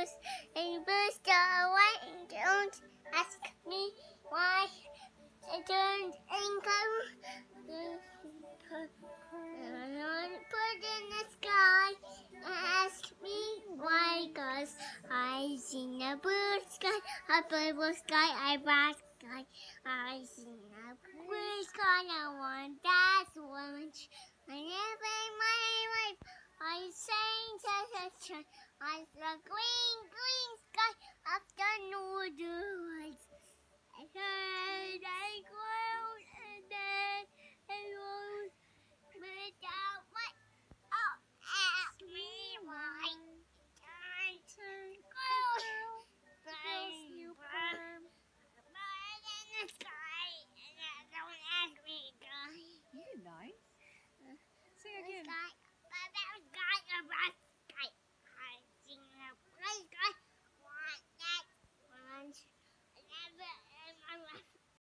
blues and blue star white. Don't ask me why. I turned and. Put in the sky. Ask me why, cause I seen a blue sky, a blue sky, I black sky. I seen a blue sky, I want that much. I never in my life, I sang such a on the green, green sky of the northern I heard a cloud and then it rose without what? Oh, ask me, why? I turned cold. Sky.